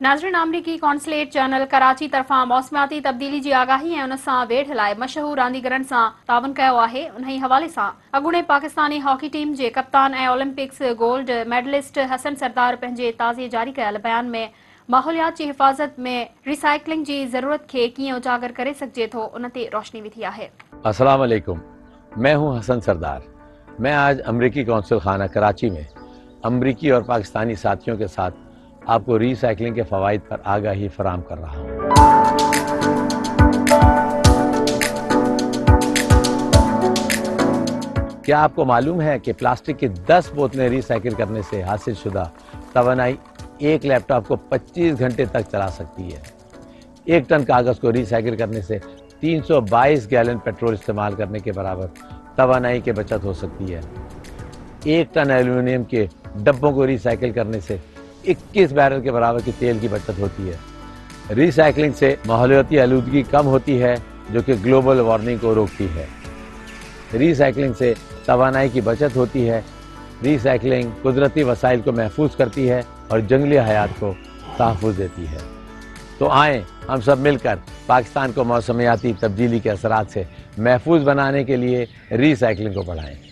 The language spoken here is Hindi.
नाज़रीन, अमरीकी कॉन्सुलेट जनरल कराची तरफ़ां मौसमियाती तब्दीली जी आगाही ऐं उन वेढ़ लाइ मशहूर रांदीगरनि सां तावन कयो आहे। उन ई हवाले सां अॻूणे पाकिस्तानी हॉकी टीम जे कप्तान ऐं Olympics gold medalist Hasan Sardar पंहिंजे ताज़े जारी कयल बयान में माहौलियात जी हिफ़ाज़त में रिसाइकलिंग जी ज़रूरत खे कीअं उजागर करे सघिजे थो, उन ते रोशनी विधी अस्सलाम वालेकुम मैं हूँ हसन सरदार। मैं आज अमरीकी कौंसल खाना कराची में अमरीकी और पाकिस्तानी साथियों के साथ आपको रिसाइकलिंग के फ़वाद पर आगाही फराम कर रहा हूँ। क्या आपको मालूम है कि प्लास्टिक की 10 बोतलें रिसाइकिल करने से हासिल शुदा तोानाई एक लैपटॉप को 25 घंटे तक चला सकती है। एक टन कागज़ को रिसाइकिल करने से 322 गैलन पेट्रोल इस्तेमाल करने के बराबर तोानाई की बचत हो सकती है। एक टन एल्यूमिनियम के डब्बों को रिसाइकिल करने से 21 बैरल के बराबर की तेल की बचत होती है। रिसाइकलिंग से माहौलियाती आलूदगी कम होती है, जो कि ग्लोबल वार्मिंग को रोकती है। रिसाइकलिंग से तोानाई की बचत होती है। रिसाइकलिंग कुदरती वसाइल को महफूज करती है और जंगली हयात को तहफ़ देती है। तो आए, हम सब मिलकर पाकिस्तान को मौसमियाती तब्दीली के असरा से महफूज बनाने के लिए रिसाइकलिंग को बढ़ाएँ।